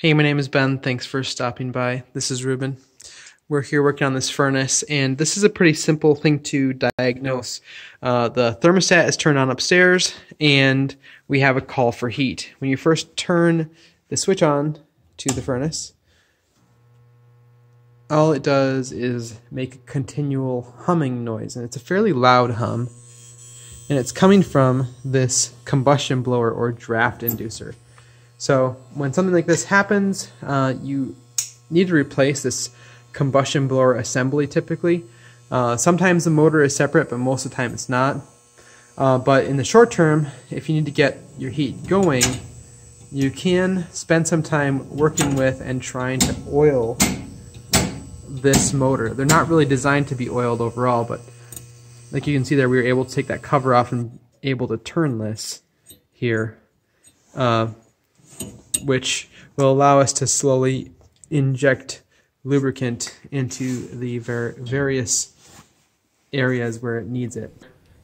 Hey, my name is Ben. Thanks for stopping by. This is Ruben. We're here working on this furnace, and this is a pretty simple thing to diagnose. Uh, the thermostat is turned on upstairs, and we have a call for heat. When you first turn the switch on to the furnace, all it does is make a continual humming noise, and it's a fairly loud hum, and it's coming from this combustion blower or draft inducer. So when something like this happens, uh, you need to replace this combustion blower assembly typically. Uh, sometimes the motor is separate, but most of the time it's not. Uh, but in the short term, if you need to get your heat going, you can spend some time working with and trying to oil this motor. They're not really designed to be oiled overall, but like you can see there, we were able to take that cover off and able to turn this here. Uh, which will allow us to slowly inject lubricant into the ver various areas where it needs it.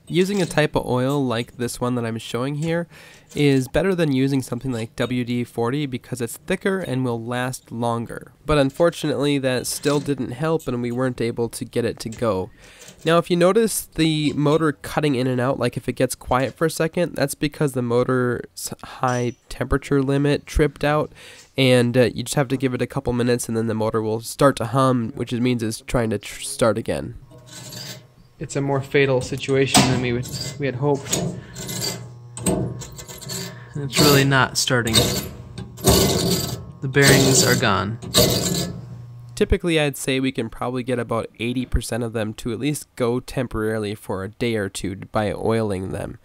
Using a type of oil like this one that I'm showing here is better than using something like WD-40 because it's thicker and will last longer. But unfortunately that still didn't help and we weren't able to get it to go. Now if you notice the motor cutting in and out, like if it gets quiet for a second, that's because the motor's high temperature limit tripped out and uh, you just have to give it a couple minutes and then the motor will start to hum, which means it's trying to start again it's a more fatal situation than we would we had hoped. And It's really not starting. The bearings are gone. Typically, I'd say we can probably get about 80% of them to at least go temporarily for a day or two by oiling them.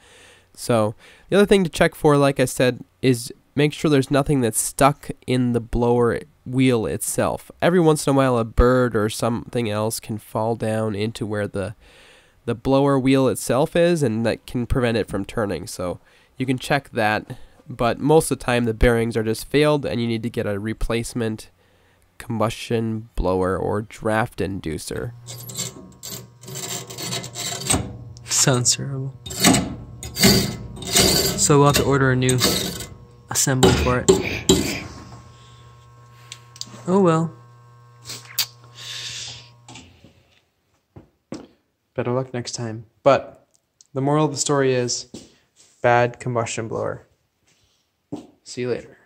So, the other thing to check for, like I said, is make sure there's nothing that's stuck in the blower wheel itself. Every once in a while, a bird or something else can fall down into where the the blower wheel itself is, and that can prevent it from turning. So you can check that, but most of the time the bearings are just failed, and you need to get a replacement combustion blower or draft inducer. Sounds terrible. So we'll have to order a new assembly for it. Oh well. Better luck next time. But the moral of the story is bad combustion blower. See you later.